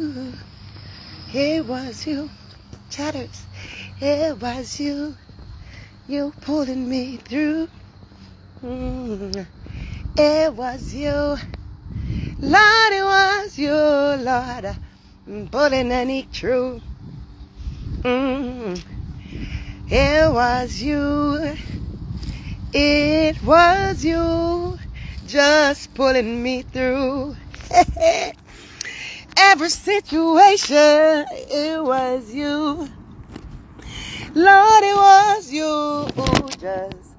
It was you, chatters. It was you, you pulling me through. Mm. It was you, Lord. It was you, Lord, pulling any. Mm. It was you. It was you just pulling me through. Every situation, it was you. Lord, it was you just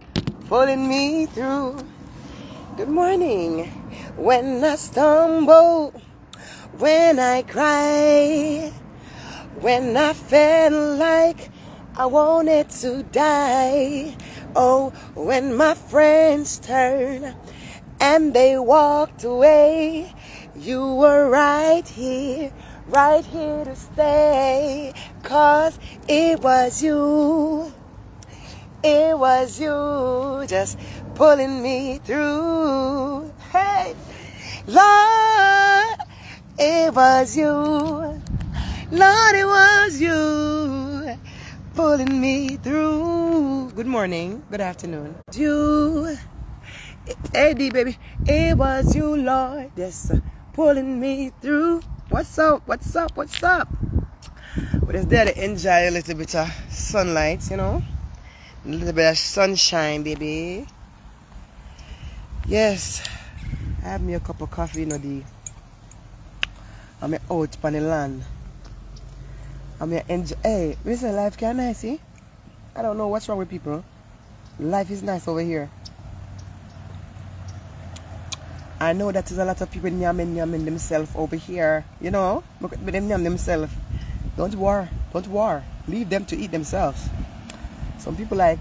pulling me through. Good morning. When I stumble, when I cry, when I felt like I wanted to die. Oh, when my friends turned and they walked away, you were right here, right here to stay. Cause it was you, it was you just pulling me through. Hey, Lord, it was you. Lord, it was you pulling me through. Good morning, good afternoon. You, D baby, it was you, Lord, that's pulling me through. What's up? What's up? What's up? But it's there to enjoy a little bit of sunlight, you know, a little bit of sunshine, baby. Yes, I have me a cup of coffee, you know, the. I'm out on the land. I'm here enjoy. Hey, listen, life can nice, see? I don't know what's wrong with people. Life is nice over here. I know that there's a lot of people yamming, yamming themselves over here. You know, but them yam themselves. Don't war, don't war. Leave them to eat themselves. Some people like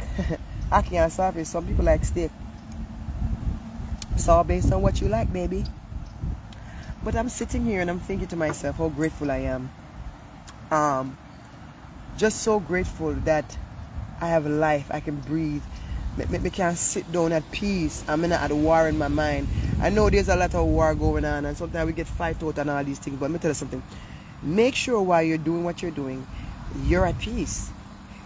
ackee and saltfish. Some people like steak. It's all based on what you like, baby. But I'm sitting here and I'm thinking to myself how grateful I am um, just so grateful that I have life. I can breathe. Me, me can sit down at peace. I'm not at war in my mind. I know there's a lot of war going on and sometimes we get fight out and all these things. But let me tell you something. Make sure while you're doing what you're doing, you're at peace.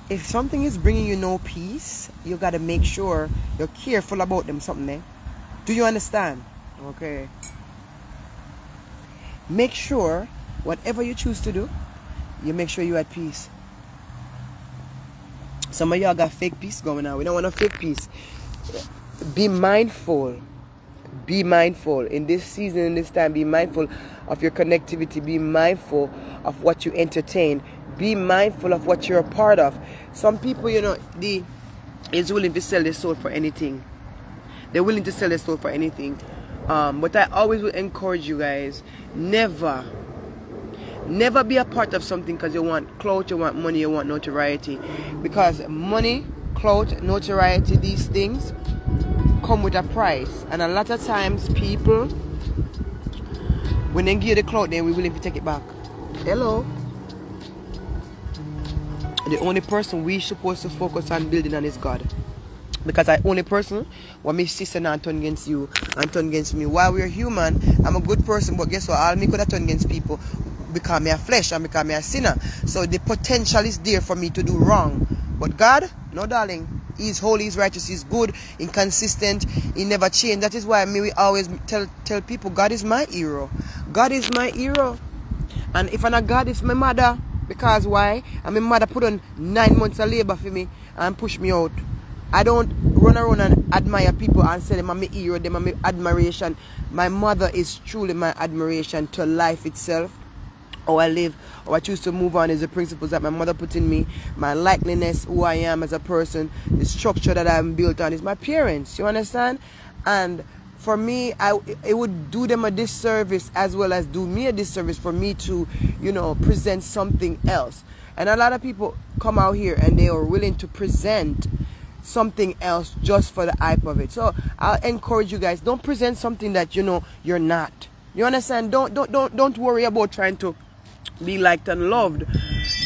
If something is bringing you no peace, you got to make sure you're careful about them something. Eh? Do you understand? Okay. Make sure whatever you choose to do, you make sure you're at peace. Some of y'all got fake peace going on. We don't want a fake peace. Be mindful. Be mindful. In this season, in this time, be mindful of your connectivity. Be mindful of what you entertain. Be mindful of what you're a part of. Some people, you know, the is willing to sell their soul for anything. They're willing to sell their soul for anything. Um, but I always will encourage you guys, never Never be a part of something because you want clout, you want money, you want notoriety. Because money, clout, notoriety, these things come with a price. And a lot of times people, when they give the clout, then we're willing to take it back. Hello? The only person we supposed to focus on building on is God. Because the only person what me sister not turn against you and turn against me. While we're human, I'm a good person, but guess what? All me could have turned against people become me a flesh and become me a sinner. So the potential is there for me to do wrong. But God, no darling, He's holy, He's righteous, He's good, inconsistent, He never change. That is why me we always tell tell people God is my hero. God is my hero. And if I'm not God, it's my mother. Because why? And my mother put on nine months of labor for me and push me out. I don't run around and admire people and say them I'm my hero, them are my admiration. My mother is truly my admiration to life itself how I live, how I choose to move on is the principles that my mother put in me, my likeliness, who I am as a person, the structure that I'm built on is my parents. You understand? And for me, I it would do them a disservice as well as do me a disservice for me to, you know, present something else. And a lot of people come out here and they are willing to present something else just for the hype of it. So I'll encourage you guys, don't present something that you know you're not. You understand? Don't don't don't don't worry about trying to be liked and loved.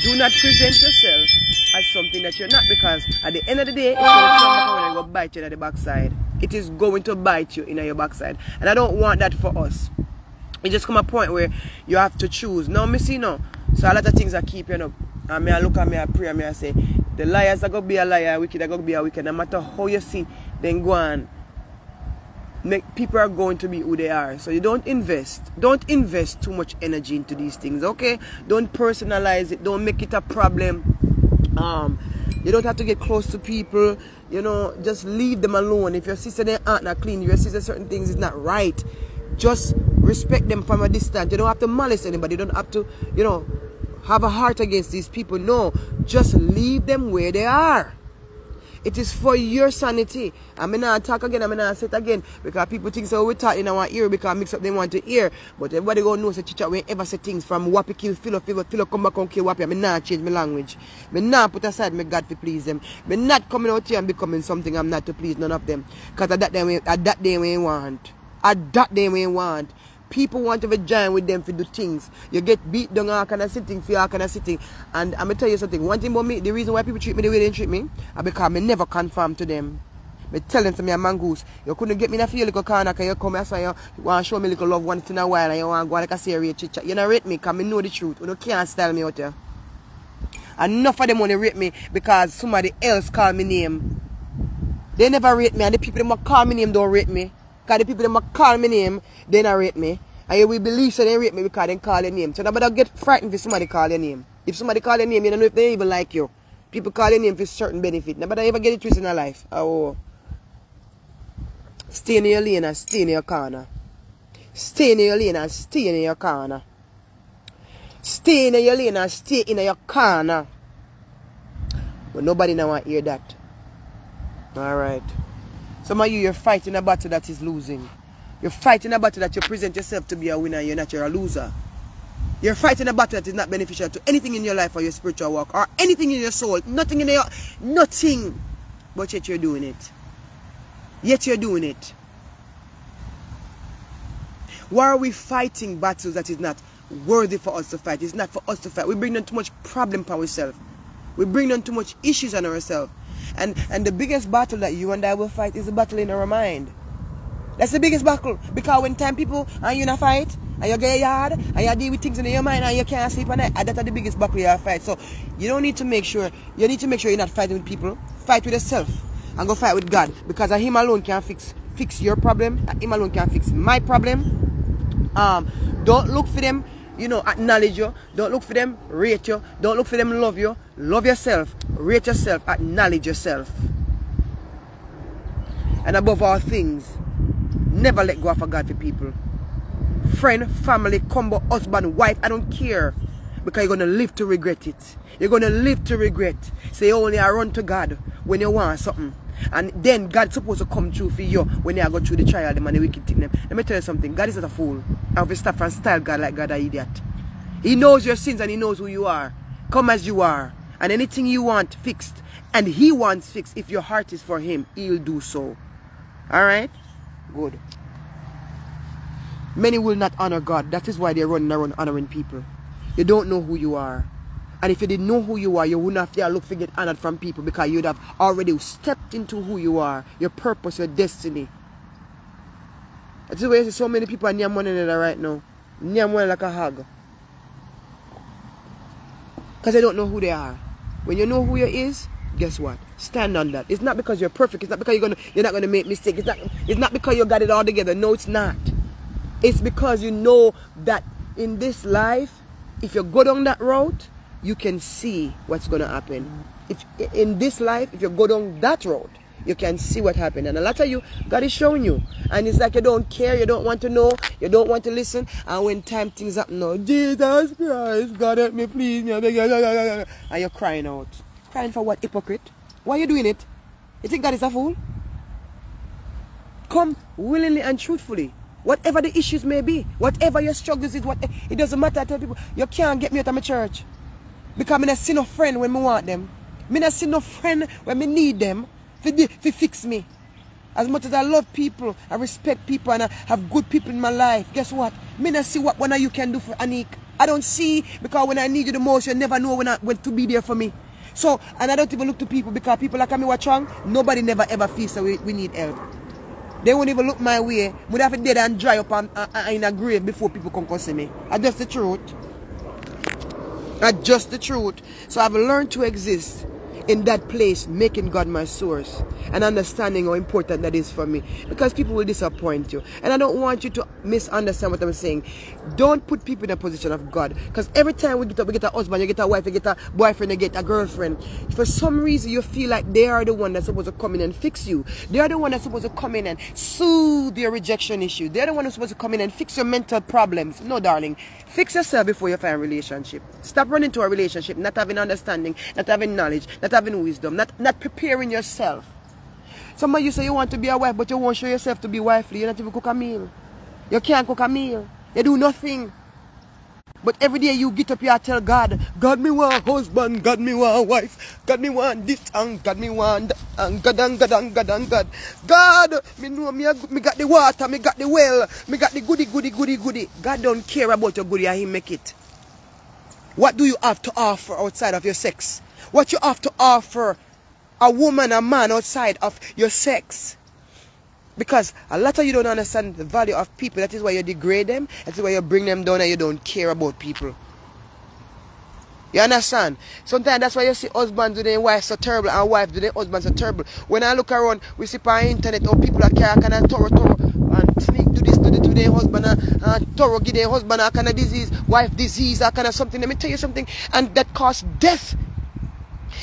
Do not present yourself as something that you're not because at the end of the day, it's going to come and go bite you in the backside. It is going to bite you in your backside. And I don't want that for us. It just come a point where you have to choose. No, me see no. So a lot of things are keeping up. And me I look at me, I pray, and me I say, the liars are gonna be a liar, wicked are gonna be a wicked. No matter how you see, then go on. Make people are going to be who they are. So you don't invest. Don't invest too much energy into these things, okay? Don't personalize it. Don't make it a problem. Um, you don't have to get close to people. You know, just leave them alone. If your sister they aren't not clean, your sister certain things is not right. Just respect them from a distance. You don't have to malice anybody. You don't have to, you know, have a heart against these people. No, just leave them where they are. It is for your sanity. I'm not talk again, I'm not say it again. Because people think so we talk in our ear because mix up they want to hear. But everybody go know say chicha we ever say things from wappy kill filo filo filo come back and kill wappy. I'm not change my language. Me not put aside my God to please them. Me not coming out here and becoming something I'm not to please none of them. Because at that day at that day we want. At that day we want. People want to join with them to do things. You get beat down all kind of sitting for all kind of sitting. And I'm to tell you something. One thing about me, the reason why people treat me the way they treat me, I because I never conform to them. Me tell them to me a mongoose, you couldn't get me in a few little corner because you come here so you, want to show me little love once in a while and you want to go like a serious chit chat. You don't rate me because I know the truth. You can't style me out here. Enough of them want to rate me because somebody else call me name. They never rate me and the people that call me name don't rate me. Because the people that call me name, they not rate me. And you will believe so they rate me because they call your name. So nobody get frightened if somebody call your name. If somebody call your name, you don't know if they even like you. People call your name for certain benefit. Nobody ever get it twisted in their life. Oh. Stay in your lane and stay in your corner. Stay in your lane and stay in your corner. Stay in your lane and stay in your corner. But nobody now want to hear that. Alright. Some of you, you're fighting a battle that is losing. You're fighting a battle that you present yourself to be a winner, and you're not, you're a loser. You're fighting a battle that is not beneficial to anything in your life or your spiritual work or anything in your soul. Nothing in your, nothing. But yet you're doing it. Yet you're doing it. Why are we fighting battles that is not worthy for us to fight? It's not for us to fight. We bring on too much problem for ourselves. We bring on too much issues on ourselves. And, and the biggest battle that you and I will fight is the battle in our mind. That's the biggest battle. Because when time people and you a fight, and you get yard, and you deal with things in your mind, and you can't sleep at night, that's the biggest battle you have fight. So you don't need to make sure, you need to make sure you're not fighting with people. Fight with yourself. And go fight with God. Because Him alone can fix fix your problem. Him alone can fix my problem. Um, don't look for them you know, acknowledge you. Don't look for them, rate you. Don't look for them, love you. Love yourself, rate yourself, acknowledge yourself. And above all things, never let go of a God for people. Friend, family, combo, husband, wife, I don't care. Because you're going to live to regret it. You're going to live to regret. Say only I run to God when you want something. And then God's supposed to come through for you when you go through the trial, them and the wicked thing them. Let me tell you something. God is not a fool. And if stop and style God like God an idiot. He knows your sins and he knows who you are. Come as you are. And anything you want fixed. And he wants fixed. If your heart is for him, he'll do so. Alright? Good. Many will not honor God. That is why they're running around honoring people. You don't know who you are. And if you didn't know who you are, you wouldn't have to look for get honored from people because you'd have already stepped into who you are, your purpose, your destiny. That's the way so many people are near money right now. Near money like a hug. Because they don't know who they are. When you know who you is, guess what? Stand on that. It's not because you're perfect. It's not because you're gonna you're not gonna make mistakes. It's not it's not because you got it all together. No, it's not. It's because you know that in this life, if you go down that road, you can see what's going to happen. If in this life, if you go down that road, you can see what happened. And a lot of you, God is showing you. And it's like you don't care, you don't want to know, you don't want to listen. And when time things happen, no, Jesus Christ, God help me, please and you're crying out. Crying for what, hypocrite? Why are you doing it? You think God is a fool? Come willingly and truthfully. Whatever the issues may be, whatever your struggles is, what it doesn't matter. I tell people, you can't get me out of my church. Because I don't see no friend when I want them. I don't see no friend when I need them to, to fix me. As much as I love people, I respect people, and I have good people in my life, guess what? I don't see what one of you can do for Anik. I don't see because when I need you the most, you never know when, I, when to be there for me. So, and I don't even look to people because people like me what's wrong. Nobody never ever feels that we, we need help. They won't even look my way. Would have to dead and dry up and, uh, uh, in a grave before people come see me. That's just the truth. That's just the truth. So I've learned to exist in that place, making God my source and understanding how important that is for me. Because people will disappoint you. And I don't want you to misunderstand what I'm saying. Don't put people in a position of God. Because every time we get a, we get a husband, you get a wife, you get a boyfriend, you get a girlfriend. For some reason, you feel like they are the one that's supposed to come in and fix you. They are the one that's supposed to come in and soothe your rejection issue. They're the one who's supposed to come in and fix your mental problems. No, darling. Fix yourself before you find a relationship. Stop running to a relationship, not having understanding, not having knowledge, not having wisdom, not, not preparing yourself. Some of you say you want to be a wife, but you won't show yourself to be wifely. You don't even cook a meal. You can't cook a meal. You do nothing. But every day you get up here and tell God, God me want husband, God me want wife, God me want this and God me want and God and God and God and God. God, me know me, me got the water, me got the well, me got the goody goody goody goody. God don't care about your goody and he make it. What do you have to offer outside of your sex? What you have to offer a woman, a man outside of your sex. Because a lot of you don't understand the value of people. That is why you degrade them. That is why you bring them down and you don't care about people. You understand? Sometimes that's why you see husbands do their wives so terrible and wives do their husbands so terrible. When I look around, we see on internet how people are carrying kind of thorough, thorough and sneak do this, do this to their husband and, and thorough give their husband a kind of disease, wife disease, a kind of something. Let me tell you something. And that causes death.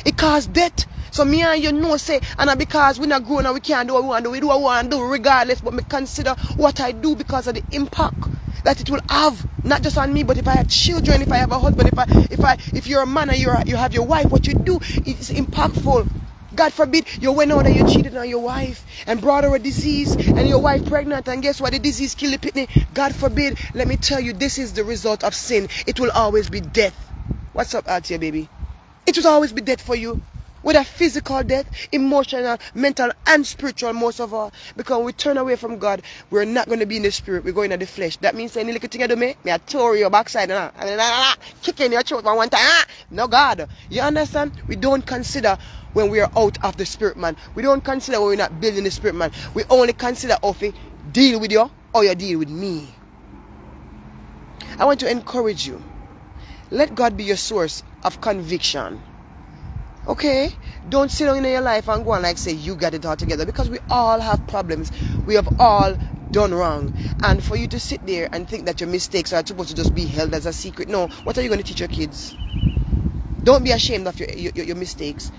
It causes death. So me and you know say, and because we not grown and we can't do what we want to do, we do what we want to do regardless, but me consider what I do because of the impact that it will have, not just on me, but if I have children, if I have a husband, if I if I if you're a man and you're you have your wife, what you do is impactful. God forbid you went out and you cheated on your wife and brought her a disease and your wife pregnant and guess what? The disease killed the pitney. God forbid. Let me tell you, this is the result of sin. It will always be death. What's up out here, baby? It will always be death for you. Whether physical death, emotional, mental, and spiritual, most of all. Because when we turn away from God, we're not going to be in the spirit, we're going in the flesh. That means any little thing you do me, me I tore your backside, and I kick in your throat one time. Ah, no God. You understand? We don't consider when we are out of the spirit, man. We don't consider when we're not building the spirit, man. We only consider if we deal with you or you deal with me. I want to encourage you. Let God be your source of conviction. Okay? Don't sit down in your life and go on like say you got it all together because we all have problems. We have all done wrong. And for you to sit there and think that your mistakes are supposed to just be held as a secret. No. What are you going to teach your kids? Don't be ashamed of your, your, your mistakes.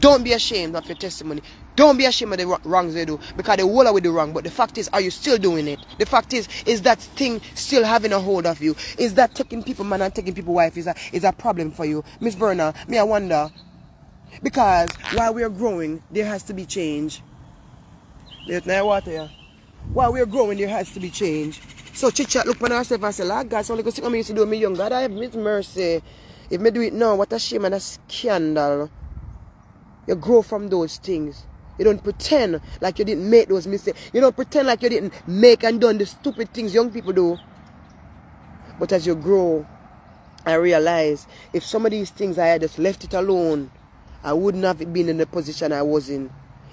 Don't be ashamed of your testimony. Don't be ashamed of the wrongs they do because they will with the wrong. But the fact is, are you still doing it? The fact is, is that thing still having a hold of you? Is that taking people man and taking people wife is a, is a problem for you? Miss Verna, me I wonder, because while we are growing, there has to be change. While we are growing, there has to be change. So chit-chat look on ourselves and say, Lord God, so go see what me used to do me young. God, I have His mercy. If me do it now, what a shame and a scandal. You grow from those things. You don't pretend like you didn't make those mistakes. You don't pretend like you didn't make and done the stupid things young people do. But as you grow, I realize if some of these things I had just left it alone, I wouldn't have been in the position I was in.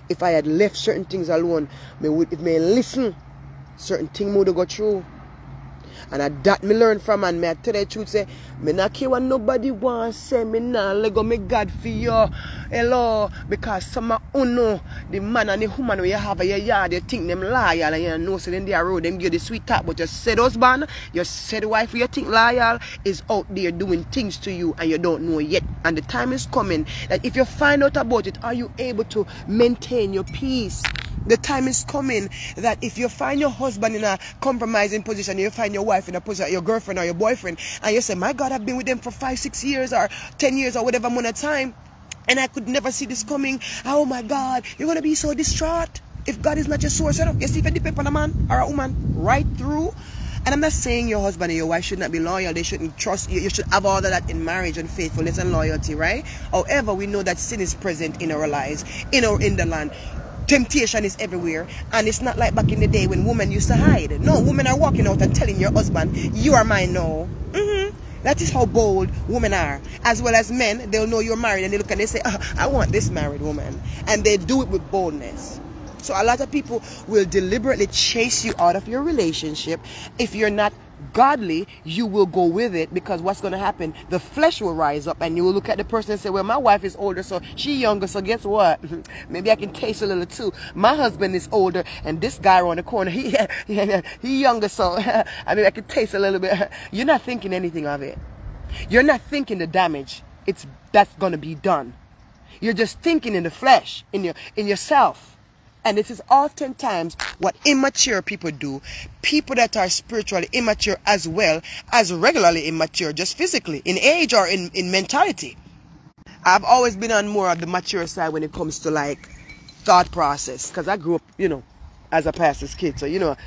If I had left certain things alone, me would, if me listen, certain things would have go through. And I, that me learn from and me I tell the truth say, me not care what nobody want say, me not let go me God for you. Hello, because some know, the man and the woman you have in your yard, you think them loyal and you know they are road, them give the sweet talk, but you said husband, you said wife you think loyal is out there doing things to you and you don't know yet. And the time is coming that if you find out about it, are you able to maintain your peace? The time is coming that if you find your husband in a compromising position, you find your wife in a position, your girlfriend or your boyfriend, and you say, My God, I've been with them for five, six years or ten years or whatever amount of time, and I could never see this coming. Oh my God, you're gonna be so distraught. If God is not your source, you see if it depends on a man or a woman right through. And I'm not saying your husband and your wife should not be loyal. They shouldn't trust you. You should have all of that in marriage and faithfulness and loyalty, right? However, we know that sin is present in our lives, in our in the land temptation is everywhere and it's not like back in the day when women used to hide. No women are walking out and telling your husband you are mine now. Mm -hmm. that is how bold women are. As well as men they'll know you're married and they look and they say oh, i want this married woman. And they do it with boldness. So a lot of people will deliberately chase you out of your relationship if you're not godly, you will go with it because what's going to happen? The flesh will rise up and you will look at the person and say, well, my wife is older, so she younger, so guess what? Maybe I can taste a little too. My husband is older and this guy around the corner, he, he, younger, so I mean, I can taste a little bit. You're not thinking anything of it. You're not thinking the damage. It's, that's going to be done. You're just thinking in the flesh, in your, in yourself. And this is oftentimes what immature people do. People that are spiritually immature as well as regularly immature, just physically, in age or in, in mentality. I've always been on more of the mature side when it comes to like thought process. Because I grew up, you know, as a pastor's kid. So, you know,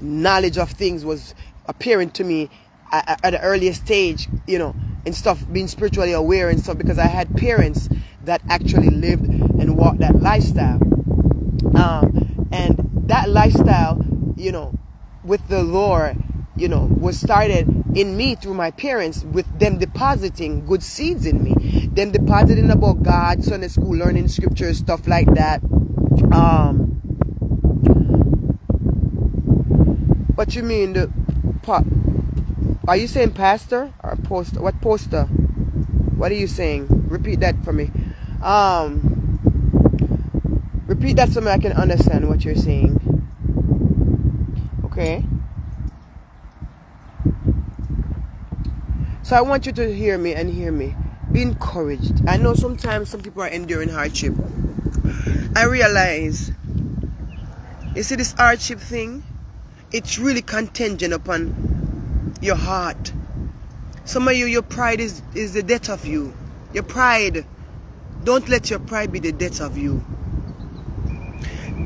knowledge of things was appearing to me at, at an earlier stage, you know, and stuff, being spiritually aware and stuff because I had parents that actually lived and walked that lifestyle. Um, and that lifestyle, you know, with the Lord, you know, was started in me through my parents with them depositing good seeds in me. Them depositing about God, Sunday school, learning scriptures, stuff like that. Um, what you mean the pop? Are you saying pastor or poster? What poster? What are you saying? Repeat that for me. Um, Repeat that so I can understand what you're saying. Okay? So I want you to hear me and hear me. Be encouraged. I know sometimes some people are enduring hardship. I realize, you see, this hardship thing, it's really contingent upon your heart. Some of you, your pride is, is the death of you. Your pride. Don't let your pride be the death of you.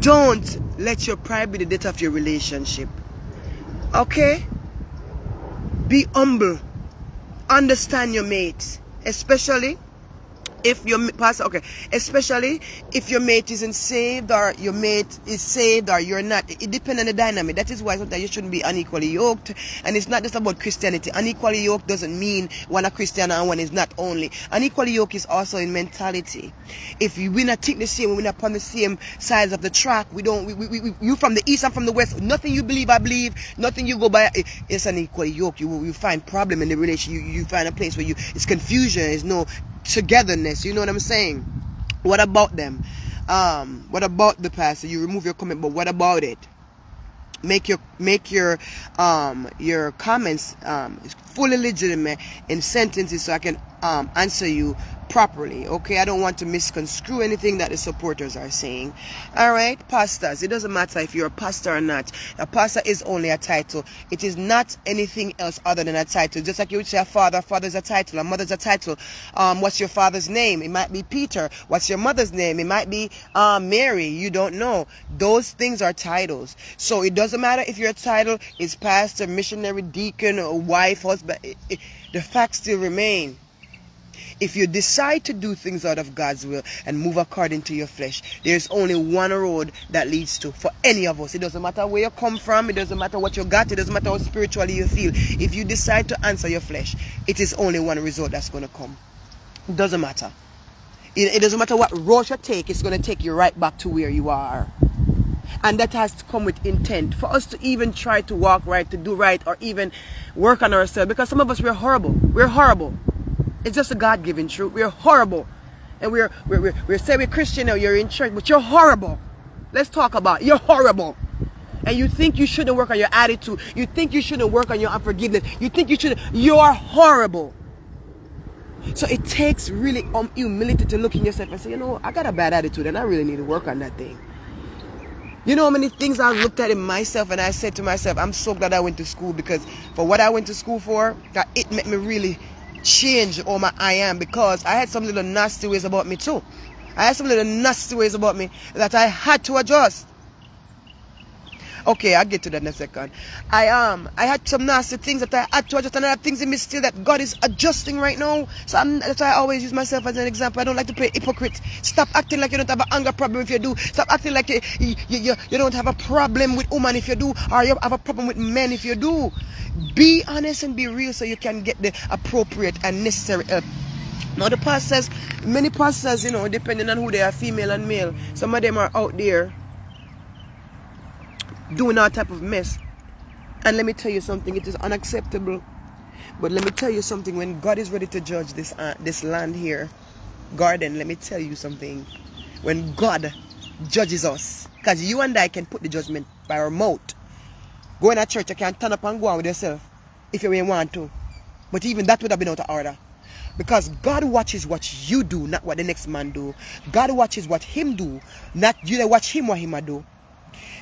Don't let your pride be the death of your relationship. Okay? Be humble. Understand your mate. Especially if your pastor okay especially if your mate isn't saved or your mate is saved or you're not it depends on the dynamic. That is why sometimes you shouldn't be unequally yoked. And it's not just about christianity. Unequally yoked doesn't mean one a christian and one is not only. Unequally yoked is also in mentality. If we not think the same we're not upon the same sides of the track we don't we, we, we, you from the east and from the west nothing you believe i believe nothing you go by eh, it's an equal yoke you you find problem in the relation you, you find a place where you it's confusion it's no togetherness. You know what I'm saying? What about them? Um, what about the pastor? You remove your comment, but what about it? Make your make your um your comments um fully legitimate in sentences so I can um answer you properly. Okay, I don't want to misconstrue anything that the supporters are saying. All right, pastors. It doesn't matter if you're a pastor or not. A pastor is only a title. It is not anything else other than a title. Just like you would say a father, father's a title, a mother's a title. Um, what's your father's name? It might be Peter. What's your mother's name? It might be uh, Mary. You don't know. Those things are titles. So it doesn't matter if your title is pastor, missionary, deacon, or wife, husband. It, it, the facts still remain. If you decide to do things out of God's will and move according to your flesh, there's only one road that leads to for any of us. It doesn't matter where you come from, it doesn't matter what you got, it doesn't matter how spiritually you feel. If you decide to answer your flesh, it is only one result that's going to come. It doesn't matter. It, it doesn't matter what road you take, it's going to take you right back to where you are. And that has to come with intent for us to even try to walk right, to do right, or even work on ourselves. Because some of us, we're horrible. We're horrible. It's just a God-given truth. We're horrible. And we're, we're, we're, we're saying we're Christian or you're in church, but you're horrible. Let's talk about it. You're horrible. And you think you shouldn't work on your attitude. You think you shouldn't work on your unforgiveness. You think you should. You're horrible. So it takes really um, humility to look in yourself and say, you know, I got a bad attitude and I really need to work on that thing. You know how many things I looked at in myself and I said to myself, I'm so glad I went to school because for what I went to school for, it made me really change all my I am because I had some little nasty ways about me too. I had some little nasty ways about me that I had to adjust. Okay, I'll get to that in a second. I um I had some nasty things that I had to adjust and I have things in me still that God is adjusting right now. So I'm, that's why I always use myself as an example. I don't like to play hypocrite. Stop acting like you don't have an anger problem if you do. Stop acting like you, you, you, you don't have a problem with women if you do or you have a problem with men if you do. Be honest and be real so you can get the appropriate and necessary help. Now the pastors, many pastors, you know, depending on who they are, female and male, some of them are out there doing all type of mess. And let me tell you something, it is unacceptable. But let me tell you something, when God is ready to judge this, uh, this land here, garden, let me tell you something. When God judges us, because you and I can put the judgment by our mouth. Go in a church, you can't turn up and go on with yourself if you want to. But even that would have been out of order. Because God watches what you do, not what the next man do. God watches what him do, not you watch him what him do.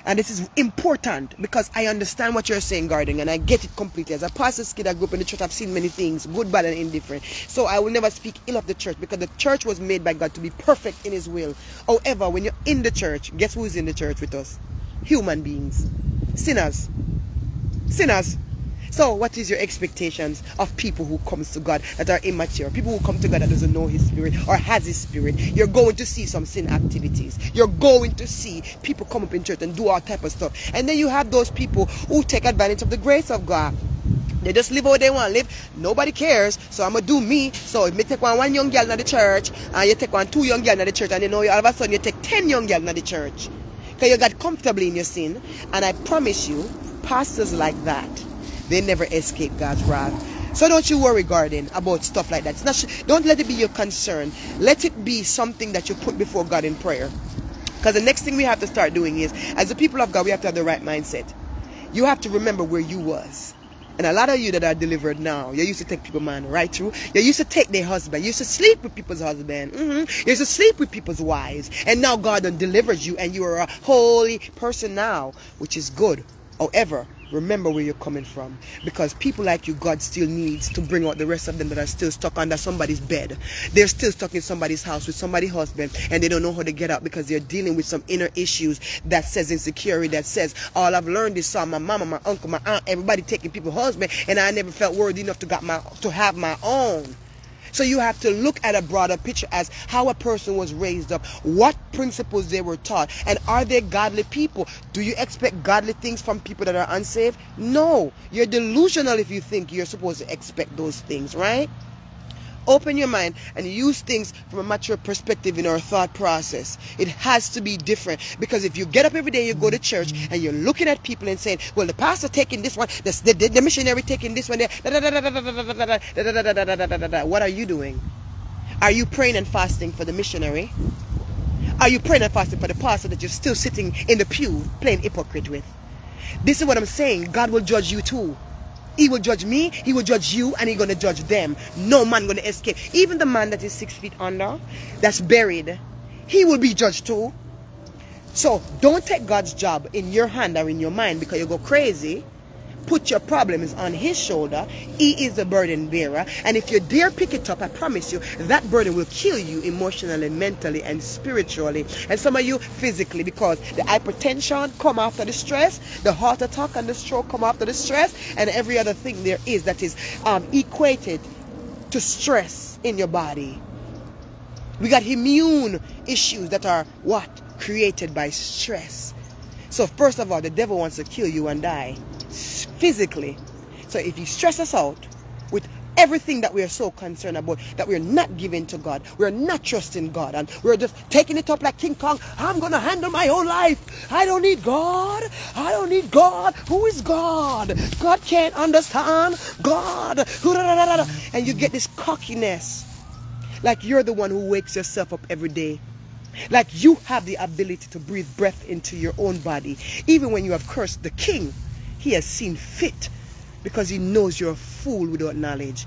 And this is important because I understand what you're saying, Garden, and I get it completely. As a pastor's kid, I grew up in the church, I've seen many things, good, bad, and indifferent. So I will never speak ill of the church because the church was made by God to be perfect in his will. However, when you're in the church, guess who's in the church with us? Human beings. Sinners. Sinners. So what is your expectations of people who comes to God that are immature? People who come to God that doesn't know his spirit or has his spirit. You're going to see some sin activities. You're going to see people come up in church and do all type of stuff. And then you have those people who take advantage of the grace of God. They just live how they want to live. Nobody cares. So I'm going to do me. So if me take one, one young girl in the church and you take one two young girls in the church and you know all of a sudden you take ten young girls in the church. Because you got comfortably in your sin. And I promise you, pastors like that they never escape God's wrath. So don't you worry, Garden, about stuff like that. Not, don't let it be your concern. Let it be something that you put before God in prayer. Because the next thing we have to start doing is, as the people of God, we have to have the right mindset. You have to remember where you was. And a lot of you that are delivered now, you used to take people, man, right through. You used to take their husband. You used to sleep with people's husband. Mm -hmm. You used to sleep with people's wives. And now God delivers you and you are a holy person now, which is good. However, remember where you're coming from. Because people like you god still needs to bring out the rest of them that are still stuck under somebody's bed. They're still stuck in somebody's house with somebody's husband and they don't know how to get out because they're dealing with some inner issues that says insecurity that says all i've learned is saw my mama my uncle my aunt everybody taking people's husband and i never felt worthy enough to got my to have my own so you have to look at a broader picture as how a person was raised up, what principles they were taught, and are they godly people? Do you expect godly things from people that are unsaved? No. You're delusional if you think you're supposed to expect those things, right? Open your mind and use things from a mature perspective in our thought process. It has to be different because if you get up every day, you go to church and you're looking at people and saying, well, the pastor taking this one, the, the, the missionary taking this one, what are you doing? Are you praying and fasting for the missionary? Are you praying and fasting for the pastor that you're still sitting in the pew playing hypocrite with? This is what I'm saying. God will judge you too. He will judge me, he will judge you, and he's to judge them. No man to escape. Even the man that is six feet under, that's buried, he will be judged too. So don't take God's job in your hand or in your mind because you go crazy put your problems on his shoulder. He is a burden bearer. And if you dare pick it up, I promise you, that burden will kill you emotionally, mentally, and spiritually. And some of you physically because the hypertension come after the stress, the heart attack and the stroke come after the stress, and every other thing there is that is um, equated to stress in your body. We got immune issues that are what? Created by stress. So first of all, the devil wants to kill you and die physically. So if you stress us out with everything that we are so concerned about, that we're not giving to God, we're not trusting God, and we're just taking it up like King Kong, I'm going to handle my own life. I don't need God. I don't need God. Who is God? God can't understand God. And you get this cockiness. Like you're the one who wakes yourself up every day like you have the ability to breathe breath into your own body. Even when you have cursed the king, he has seen fit because he knows you're a fool without knowledge.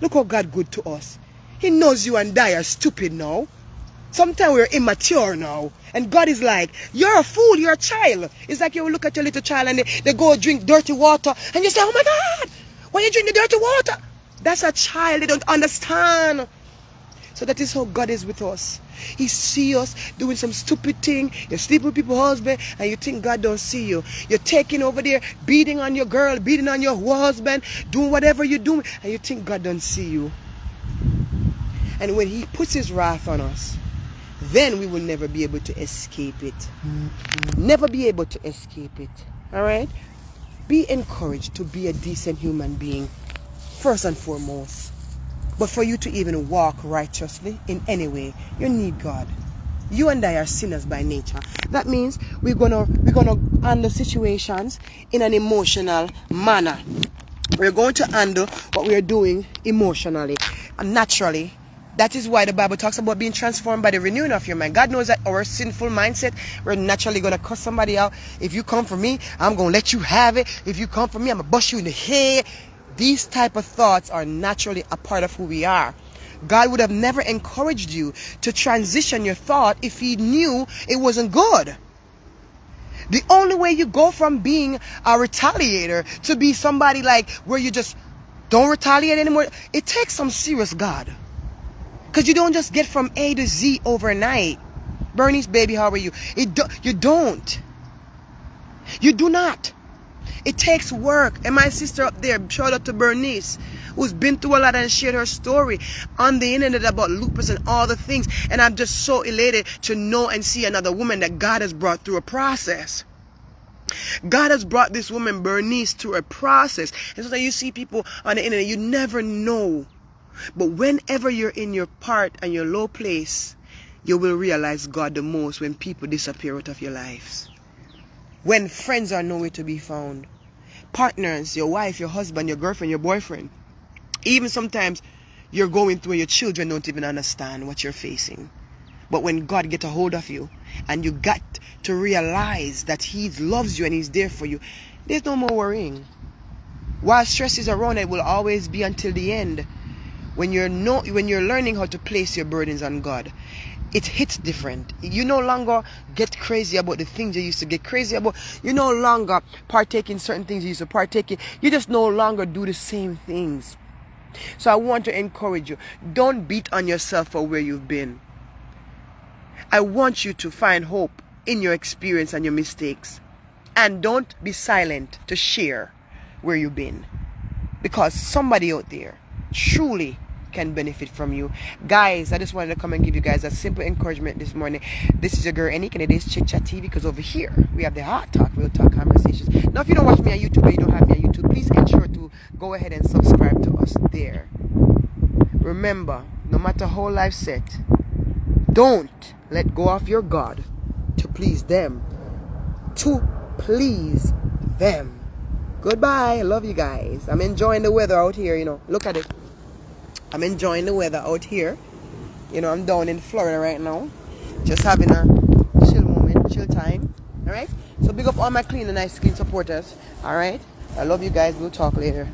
Look how God good to us. He knows you and I are stupid now. Sometimes we're immature now. And God is like, you're a fool, you're a child. It's like you look at your little child and they, they go drink dirty water. And you say, oh my God, why you drink the dirty water? That's a child, they don't understand. So that is how God is with us. He see us doing some stupid thing. You're sleeping with people's husband and you think God don't see you. You're taking over there, beating on your girl, beating on your husband, doing whatever you're doing, and you think God don't see you. And when he puts his wrath on us, then we will never be able to escape it. Never be able to escape it. All right? Be encouraged to be a decent human being, first and foremost. But for you to even walk righteously in any way, you need God. you and I are sinners by nature. That means we're gonna we're gonna handle situations in an emotional manner. We're going to handle what we're doing emotionally and naturally. That is why the Bible talks about being transformed by the renewing of your mind. God knows that our sinful mindset, we're naturally gonna cuss somebody out. If you come for me, I'm gonna let you have it. If you come for me, I'm gonna bust you in the head. These type of thoughts are naturally a part of who we are. God would have never encouraged you to transition your thought if he knew it wasn't good. The only way you go from being a retaliator to be somebody like where you just don't retaliate anymore, it takes some serious God. Because you don't just get from A to Z overnight. Bernice, baby, how are you? It do, you don't. You do not. It takes work. And my sister up there, shout out to Bernice, who's been through a lot and shared her story on the internet about lupus and all the things. And I'm just so elated to know and see another woman that God has brought through a process. God has brought this woman, Bernice, through a process. And so that you see people on the internet, you never know. But whenever you're in your part and your low place, you will realize God the most when people disappear out of your lives when friends are nowhere to be found. Partners, your wife, your husband, your girlfriend, your boyfriend. Even sometimes you're going through and your children don't even understand what you're facing. But when God get a hold of you and you got to realize that He loves you and He's there for you, there's no more worrying. While stress is around, it will always be until the end. When you're when you're learning how to place your burdens on God, it hits different. You no longer get crazy about the things you used to get crazy about. You no longer partake in certain things you used to partake in. You just no longer do the same things. So I want to encourage you. Don't beat on yourself for where you've been. I want you to find hope in your experience and your mistakes. And don't be silent to share where you've been. Because somebody out there truly can benefit from you. Guys, I just wanted to come and give you guys a simple encouragement this morning. This is your girl Anik and it is Chit Chat TV because over here we have the Hard Talk, Real Talk Conversations. Now, if you don't watch me on YouTube or you don't have me on YouTube, please ensure to go ahead and subscribe to us there. Remember, no matter how life set, don't let go of your God to please them. To please them. Goodbye. I love you guys. I'm enjoying the weather out here, you know. Look at it. I'm enjoying the weather out here. You know, I'm down in Florida right now. Just having a chill moment, chill time. Alright? So big up all my clean and nice skin supporters. Alright? I love you guys. We'll talk later.